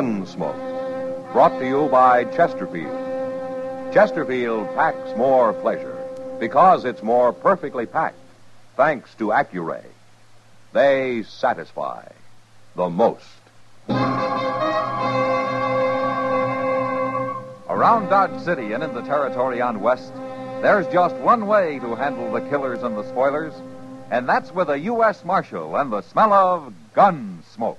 Gunsmoke. Brought to you by Chesterfield. Chesterfield packs more pleasure because it's more perfectly packed, thanks to Accuray. They satisfy the most. Around Dodge City and in the territory on West, there's just one way to handle the killers and the spoilers, and that's with a U.S. Marshal and the smell of gun smoke.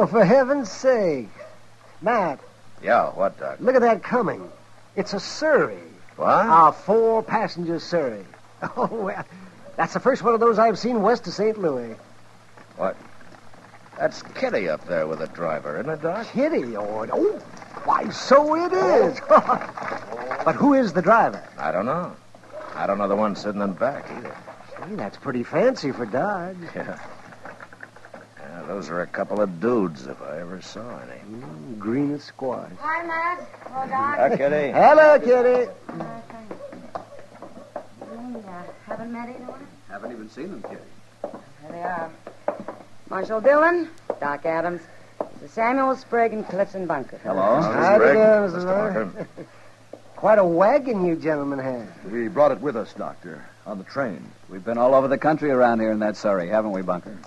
Well, for heaven's sake. Matt, Yeah, what, Doc? look at that coming. It's a Surrey. What? A four passenger Surrey. Oh, well, that's the first one of those I've seen west of St. Louis. What? That's Kitty up there with the driver, isn't it, Doc? Kitty, oh, oh, why, so it is. but who is the driver? I don't know. I don't know the one sitting in back either. Gee, that's pretty fancy for Dodge. Yeah. Yeah, those are a couple of dudes, if I ever saw any. Mm, green as squash. Hi, Matt. Hello, Doc. Hi, Kitty. Hello, Kitty. Hi, thanks. Uh, haven't met anyone? Haven't even seen them, Kitty. There they are. Marshal Dillon, Doc Adams, Mr. Samuel Sprague, and Clifton Bunker. Hello. Howdy Greg, do, Mr. Mr. Bunker. Bunker. Quite a wagon you gentlemen have. We brought it with us, Doctor, on the train. We've been all over the country around here in that Surrey, haven't we, Bunker?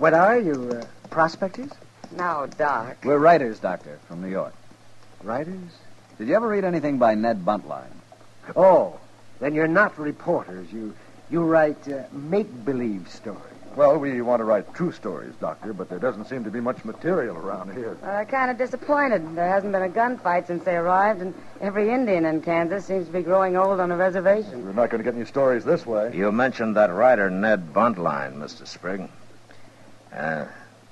What are you, uh, prospectors? No, Doc. We're writers, Doctor, from New York. Writers? Did you ever read anything by Ned Buntline? Oh, then you're not reporters. You you write uh, make-believe stories. Well, we want to write true stories, Doctor, but there doesn't seem to be much material around here. Well, I'm kind of disappointed. There hasn't been a gunfight since they arrived, and every Indian in Kansas seems to be growing old on a reservation. We're not going to get any stories this way. You mentioned that writer, Ned Buntline, Mr. Sprigg. Uh,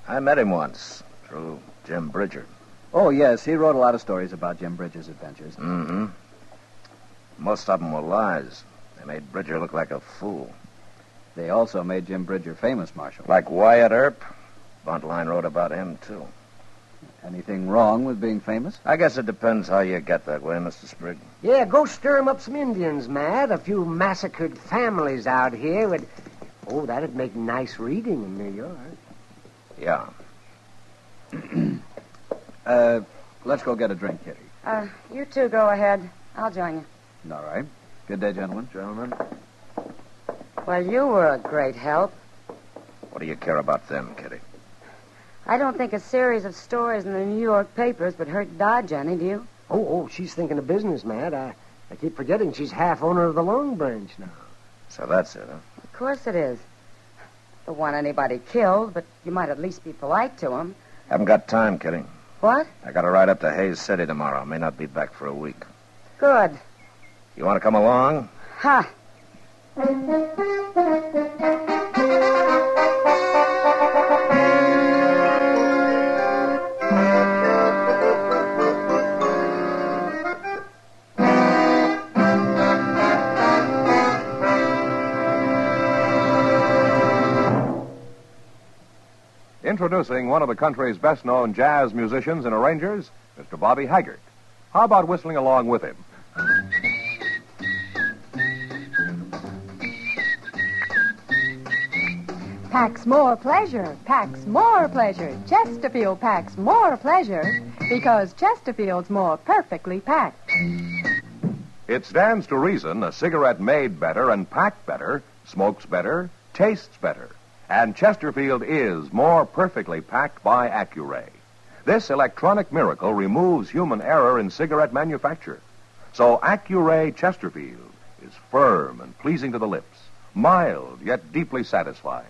I met him once through Jim Bridger. Oh, yes, he wrote a lot of stories about Jim Bridger's adventures. Mm-hmm. Most of them were lies. They made Bridger look like a fool. They also made Jim Bridger famous, Marshal. Like Wyatt Earp, Buntline wrote about him, too. Anything wrong with being famous? I guess it depends how you get that way, Mr. Sprigg. Yeah, go stir 'em up some Indians, Matt. A few massacred families out here would. Oh, that'd make nice reading in New York. Yeah. Uh, let's go get a drink, Kitty. Uh, you two go ahead. I'll join you. All right. Good day, gentlemen. Gentlemen, Well, you were a great help. What do you care about them, Kitty? I don't think a series of stories in the New York papers would hurt Dodge any, do you? Oh, oh, she's thinking of business, Matt. I, I keep forgetting she's half owner of the Long Branch now. So that's it, huh? Of course it is. Don't want anybody killed, but you might at least be polite to him. Haven't got time, Kitty. What? I got to ride up to Hays City tomorrow. May not be back for a week. Good. You want to come along? Ha! Introducing one of the country's best known jazz musicians and arrangers, Mr. Bobby Haggart. How about whistling along with him? packs more pleasure, packs more pleasure. Chesterfield packs more pleasure because Chesterfield's more perfectly packed. It stands to reason a cigarette made better and packed better smokes better, tastes better. And Chesterfield is more perfectly packed by Accuray. This electronic miracle removes human error in cigarette manufacture. So Accuray Chesterfield is firm and pleasing to the lips, mild yet deeply satisfying.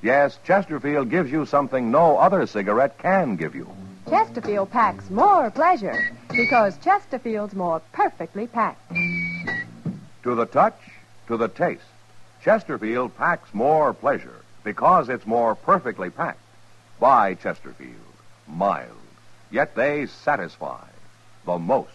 Yes, Chesterfield gives you something no other cigarette can give you. Chesterfield packs more pleasure because Chesterfield's more perfectly packed. To the touch, to the taste, Chesterfield packs more pleasure because it's more perfectly packed. By Chesterfield, mild, yet they satisfy the most.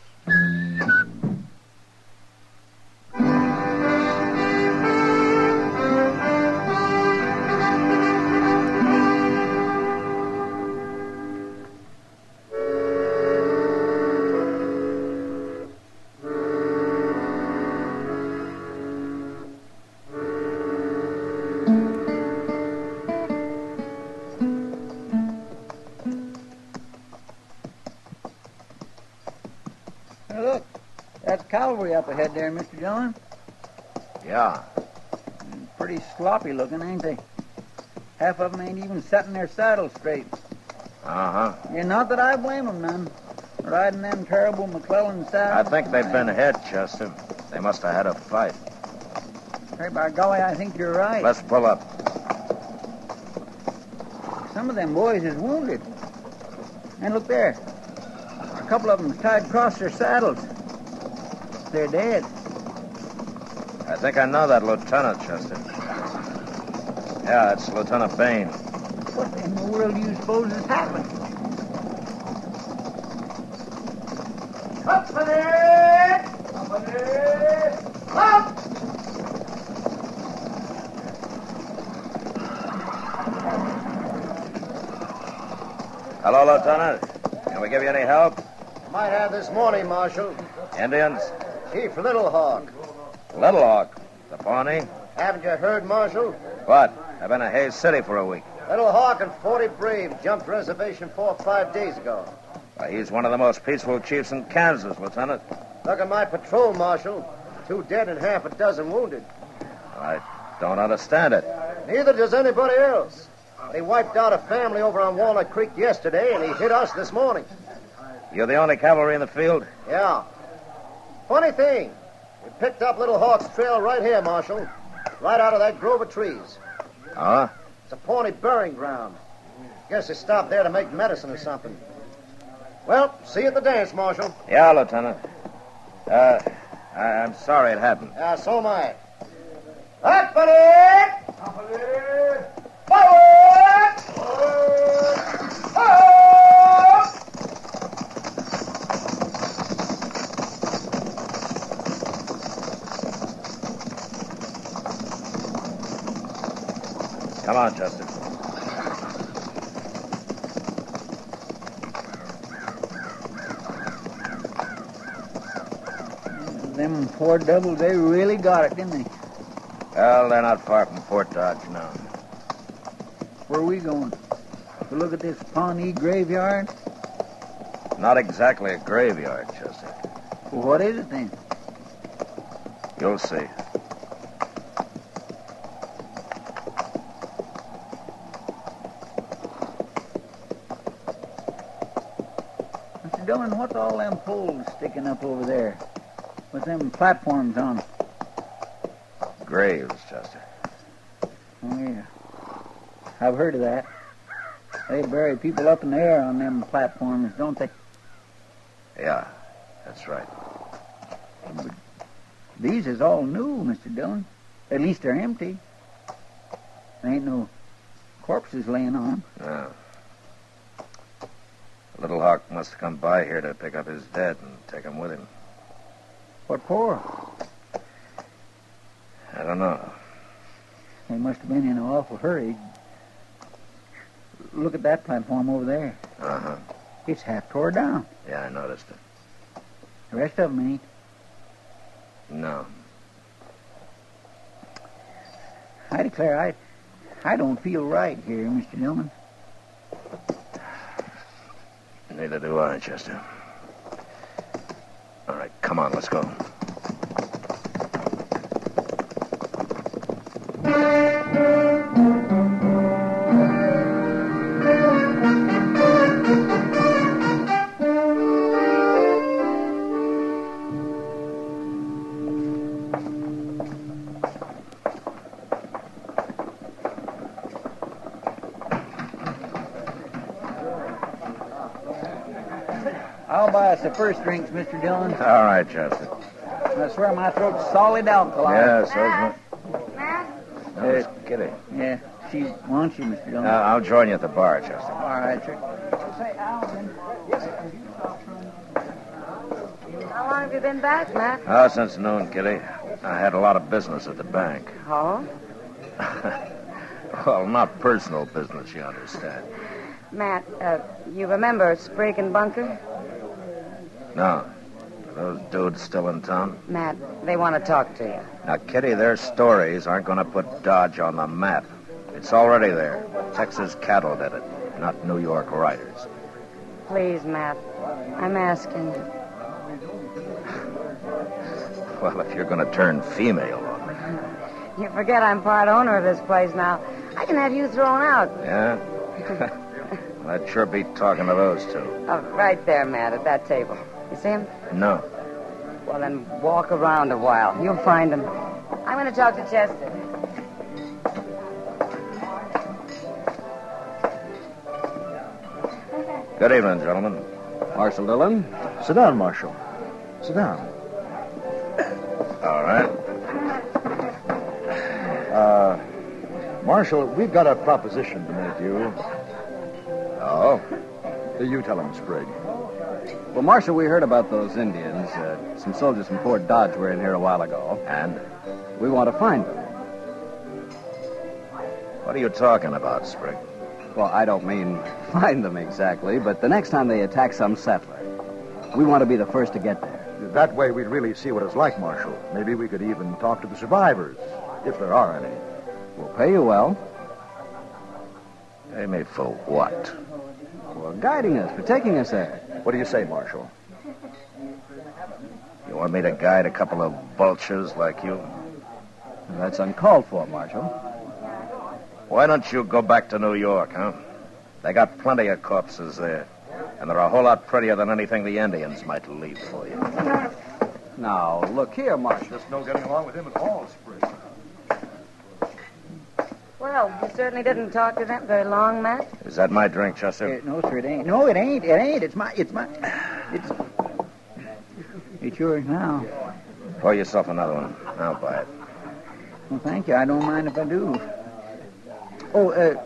Cavalry up ahead there, Mr. Dillon. Yeah. Pretty sloppy looking, ain't they? Half of 'em ain't even setting their saddles straight. Uh-huh. Yeah, not that I blame 'em none. Riding them terrible McClellan saddles. I think they've been ahead, Chester. They must have had a fight. Hey, by golly, I think you're right. Let's pull up. Some of them boys is wounded. And look there. A couple of of 'em's tied across their saddles. They're dead. I think I know that lieutenant, Chester. Yeah, it's Lieutenant Bain. What in the world do you suppose has happened? Company! Company! Up! Hello, Lieutenant. Can we give you any help? Might have this morning, Marshal. Indians? Chief Little Hawk. Little Hawk. The Pawnee? Haven't you heard, Marshal? What? I've been in Hays City for a week. Little Hawk and 40 Brave jumped reservation four or five days ago. Why, he's one of the most peaceful chiefs in Kansas, Lieutenant. Look at my patrol, Marshal. Two dead and half a dozen wounded. I don't understand it. Neither does anybody else. They wiped out a family over on Walnut Creek yesterday, and he hit us this morning. You're the only cavalry in the field? Yeah. Funny thing, we picked up Little Hawk's trail right here, Marshal. Right out of that grove of trees. Huh? It's a Pawnee burying ground. Guess they stopped there to make medicine or something. Well, see you at the dance, Marshal. Yeah, Lieutenant. Uh, I- I'm sorry it happened. Yeah, so am I. Company! Company! Forward! Forward! Forward! Come on, Chester. Them poor devils, they really got it, didn't they? Well, they're not far from Fort Dodge now. Where are we going? To look at this Pawnee graveyard? Not exactly a graveyard, Chester. Well, what is it then? You'll see. Dillon, what's all them poles sticking up over there? With them platforms on? Graves, Chester. Oh, yeah. I've heard of that. They bury people up in the air on them platforms, don't they? Yeah, that's right. These is all new, Mr. Dillon. At least they're empty. There ain't no corpses laying on. 'em. Yeah. Little Hawk must have come by here to pick up his dead and take him with him. What for? I don't know. They must have been in an awful hurry. Look at that platform over there. Uh huh. It's half tore down. Yeah, I noticed it. The rest of 'em ain't. No. I declare, I, I don't feel right here, Mr. Dillon. Neither do I, Chester. All right, come on, let's go. The first drinks, Mr. Dillon. All right, Chester. I swear my throat's solid alkaline. Yes, those Matt? Hey, Kitty. Yeah, she wants you, Mr. Dillon. Uh, I'll join you at the bar, Chester. All right, sir. How long have you been back, Matt? Oh, since noon, Kitty. I had a lot of business at the bank. Oh? well, not personal business, you understand. Matt, uh, you remember Sprigg and Bunker? No. Are those dudes still in town? Matt, they want to talk to you. Now, Kitty, their stories aren't going to put Dodge on the map. It's already there. Texas cattle did it, not New York writers. Please, Matt. I'm asking you. Well, if you're going to turn female on me. You forget I'm part owner of this place now. I can have you thrown out. Yeah? I'd sure be talking to those two. Oh, right there, Matt, at that table. You see him? No. Well, then walk around a while. You'll find him. I'm going to talk to Chester. Good evening, gentlemen. Marshal Dillon? Sit down, Marshal. Sit down. All right. Uh, Marshal, we've got a proposition to make you. Oh? You tell him, Sprague. Well, Marshal, we heard about those Indians. Uh, some soldiers from Fort Dodge were in here a while ago. And? We want to find them. What are you talking about, Sprig? Well, I don't mean find them exactly, but the next time they attack some settler, we want to be the first to get there. That way we'd really see what it's like, Marshal. Maybe we could even talk to the survivors, if there are any. We'll pay you well. Pay me for what? For guiding us, for taking us there. What do you say, Marshal? You want me to guide a couple of vultures like you? That's uncalled for, Marshal. Why don't you go back to New York, huh? They got plenty of corpses there. And they're a whole lot prettier than anything the Indians might leave for you. Now, look here, Marshal. There's no getting along with him at all, Sprague. Well, you certainly didn't talk to them very long, Matt. Is that my drink, Chester? Uh, no, sir, it ain't. No, it ain't. It ain't. It's my. It's my. It's. It's yours now. Pour yourself another one. I'll buy it. Well, thank you. I don't mind if I do. Oh, uh,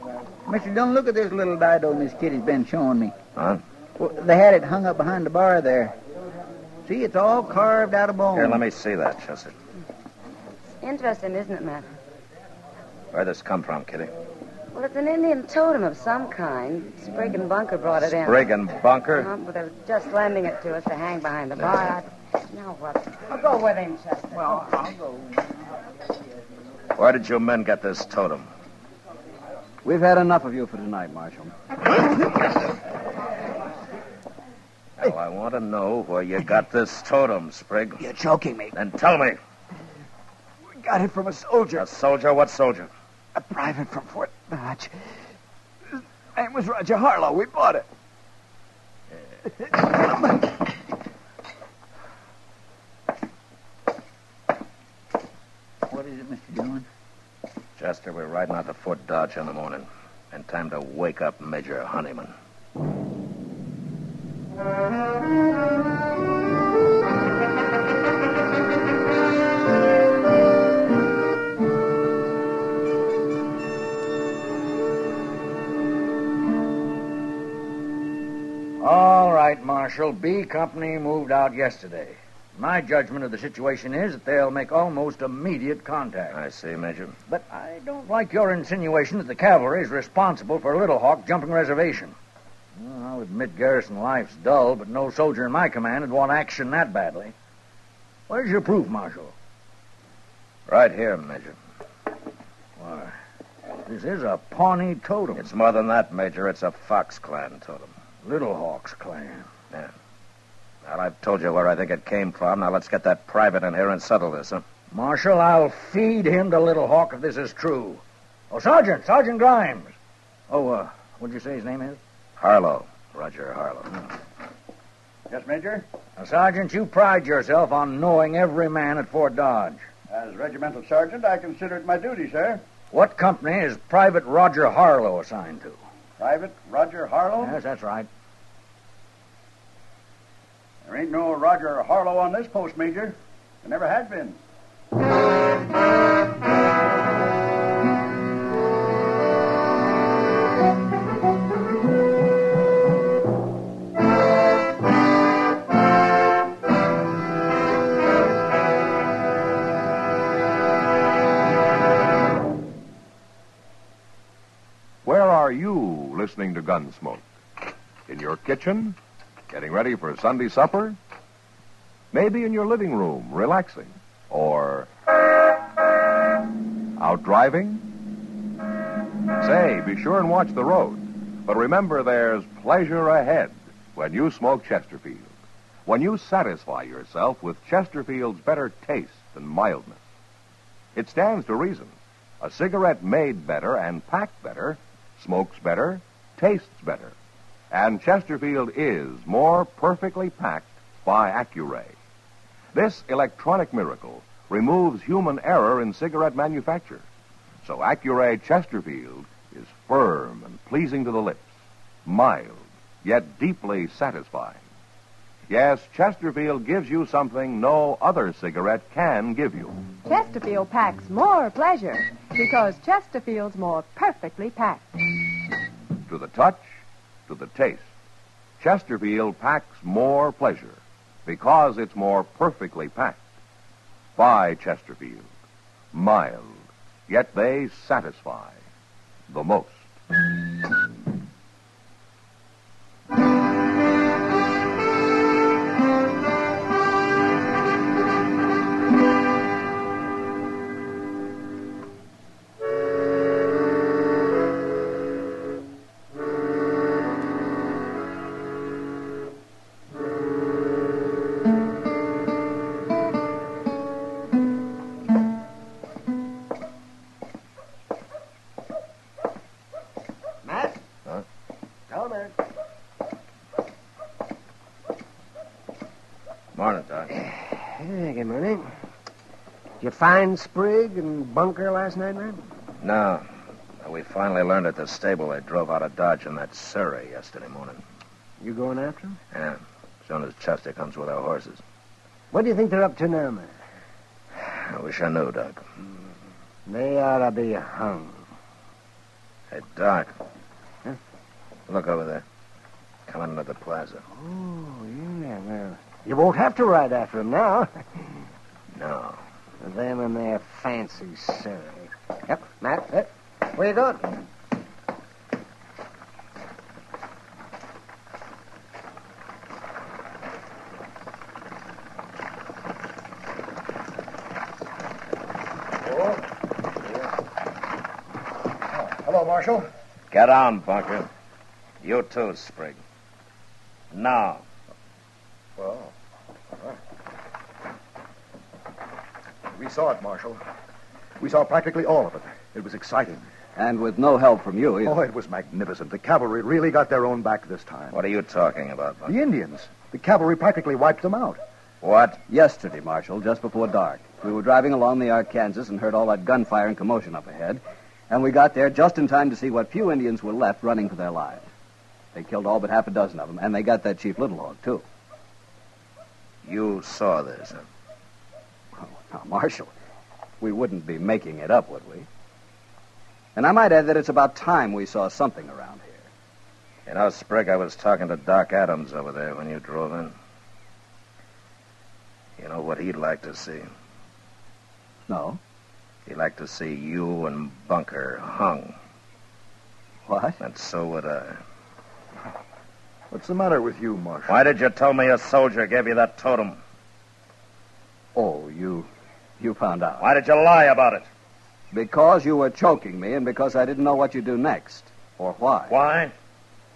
Mr. Dillon, look at this little dido Miss Kitty's been showing me. Huh? Well, they had it hung up behind the bar there. See, it's all carved out of bone. Here, let me see that, Chester. Interesting, isn't it, Matt? Where'd this come from, Kitty? Well, it's an Indian totem of some kind. Sprigg and Bunker brought it in. Sprig and Bunker? But they're just lending it to us to hang behind the bar. I... Now what? I'll go with him, Chester. Well, I'll go. Where did your men get this totem? We've had enough of you for tonight, Marshal. Well, I want to know where you got this totem, Sprig. You're choking me. Then tell me. We got it from a soldier, A soldier? What soldier? A private from Fort Dodge. His name was Roger Harlow. We bought it. what is it, Mr. Dillon? Chester, we're riding out to Fort Dodge in the morning. And time to wake up Major Honeyman. Marshal. B Company moved out yesterday. My judgment of the situation is that they'll make almost immediate contact. I see, Major. But I don't like your insinuation that the cavalry is responsible for Little Hawk jumping reservation. Well, I'll admit garrison life's dull, but no soldier in my command would want action that badly. Where's your proof, Marshal? Right here, Major. Why, This is a Pawnee totem. It's more than that, Major. It's a Fox Clan totem. Little Hawk's clan. Yeah. Well, I've told you where I think it came from. Now let's get that private in here and settle this, huh? Marshal, I'll feed him to Little Hawk if this is true. Oh, Sergeant, Sergeant Grimes. Oh, uh, what'd you say his name is? Harlow. Roger Harlow. Yes, Major? Now, Sergeant, you pride yourself on knowing every man at Fort Dodge. As regimental sergeant, I consider it my duty, sir. What company is Private Roger Harlow assigned to? Private Roger Harlow? Yes, that's right. There ain't no Roger Harlow on this post, Major. There never had been. Where are you listening to Gunsmoke? In your kitchen? Getting ready for Sunday supper? Maybe in your living room, relaxing? Or out driving? Say, be sure and watch the road. But remember, there's pleasure ahead when you smoke Chesterfield. When you satisfy yourself with Chesterfield's better taste and mildness. It stands to reason. A cigarette made better and packed better smokes better, tastes better. And Chesterfield is more perfectly packed by Accuray. This electronic miracle removes human error in cigarette manufacture. So Accuray Chesterfield is firm and pleasing to the lips, mild, yet deeply satisfying. Yes, Chesterfield gives you something no other cigarette can give you. Chesterfield packs more pleasure because Chesterfield's more perfectly packed. To the touch, to the taste, Chesterfield packs more pleasure because it's more perfectly packed. By Chesterfield. Mild, yet they satisfy the most. Morning, Doc. Good morning. Did you find Sprigg and Bunker last night, Matt? No. Uh, we finally learned at the stable they drove out of Dodge in that Surrey yesterday morning. You going after them? Yeah. As soon as Chester comes with our horses. What do you think they're up to now, man? I wish I knew, Doc. Hmm. They ought to be hung. Hey, Doc. Huh? Look over there. Coming into the plaza. Oh, yeah, well, you won't have to ride after them now. No. them and their fancy Surrey. Yep, Matt, yep. Where you going? Hello, Marshal. Get on, Bunker. You too, Sprigg. Now. Well, all right. We saw it, Marshal. We saw practically all of it. It was exciting. And with no help from you either. Oh, it was magnificent. The cavalry really got their own back this time. What are you talking about, Bunker? The Indians. The cavalry practically wiped them out. What? Yesterday, Marshal, just before dark. We were driving along the Arkansas and heard all that gunfire and commotion up ahead. And we got there just in time to see what few Indians were left running for their lives. They killed all but half a dozen of them, and they got that Chief Little Hawk, too. You saw this, huh? Oh, now, Marshal, we wouldn't be making it up, would we? And I might add that it's about time we saw something around here. You know, Sprigg, I was talking to Doc Adams over there when you drove in. You know what he'd like to see? No? He'd like to see you and Bunker hung. What? And so would I. What's the matter with you, Marshal? Why did you tell me a soldier gave you that totem? Oh, you. You found out. Why did you lie about it? Because you were choking me and because I didn't know what you'd do next. Or why. Why?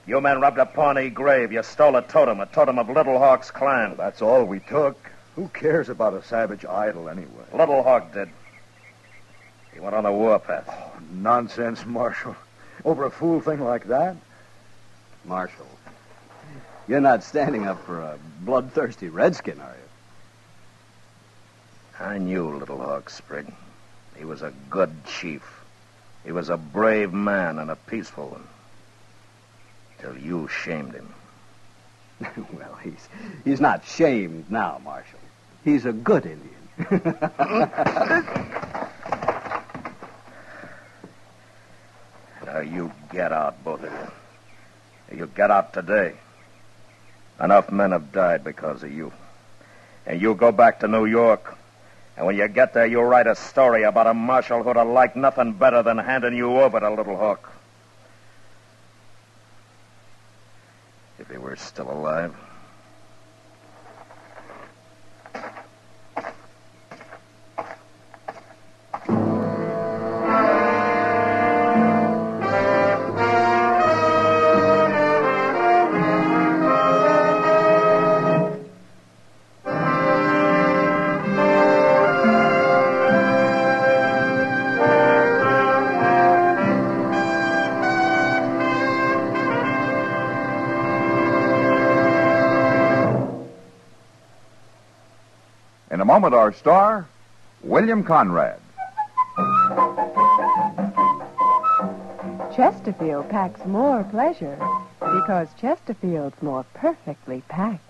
You men robbed a Pawnee grave. You stole a totem, a totem of Little Hawk's clan. That's all we took. Who cares about a savage idol anyway? Little Hawk did. He went on the warpath. Oh, nonsense, Marshal. Over a fool thing like that? Marshal, you're not standing up for a bloodthirsty redskin, are you? I knew Little Hawk, Sprig. He was a good chief. He was a brave man and a peaceful one. Till you shamed him. well, he's he's not shamed now, Marshal. He's a good Indian. now you get out, both of you. You get out today. Enough men have died because of you. And you go back to New York. And when you get there, you write a story about a marshal who'd have liked nothing better than handing you over to Little Hawk. If he were still alive. Our star, William Conrad. Chesterfield packs more pleasure because Chesterfield's more perfectly packed.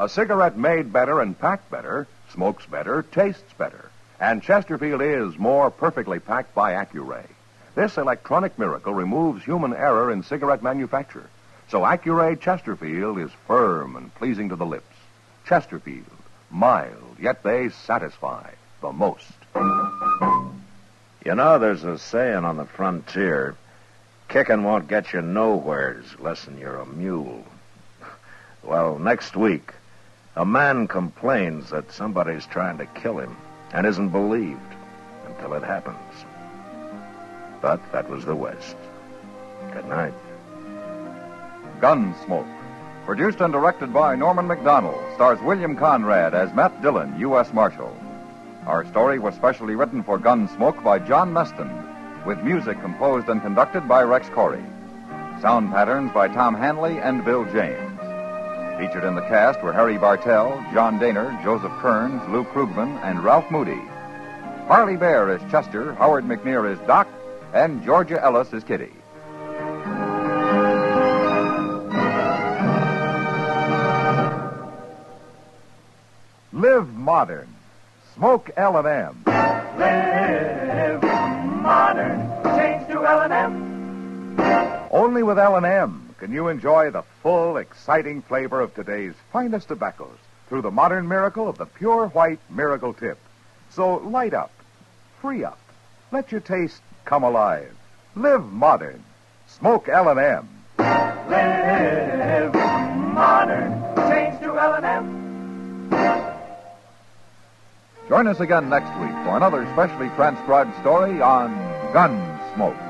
A cigarette made better and packed better, smokes better, tastes better. And Chesterfield is more perfectly packed by Accuray. This electronic miracle removes human error in cigarette manufacture. So Accuray Chesterfield is firm and pleasing to the lips. Chesterfield, mild, yet they satisfy the most. You know, there's a saying on the frontier kicking won't get you nowheres lessen you're a mule. Well, next week, a man complains that somebody's trying to kill him and isn't believed until it happens. But that was the West. Good night. Gunsmoke. Produced and directed by Norman Macdonnell, stars William Conrad as Matt Dillon, U.S. Marshal. Our story was specially written for Gunsmoke by John Meston, with music composed and conducted by Rex Koury. Sound patterns by Tom Hanley and Bill James. Featured in the cast were Harry Bartell, John Dehner, Joseph Kearns, Lou Krugman, and Ralph Moody. Parley Baer is Chester, Howard McNear is Doc, and Georgia Ellis is Kitty. Modern. Smoke L&M. Live modern. Change to L&M. Only with L&M can you enjoy the full, exciting flavor of today's finest tobaccos through the modern miracle of the pure white miracle tip. So light up, free up, let your taste come alive. Live modern. Smoke L&M. Live Join us again next week for another specially transcribed story on Gunsmoke.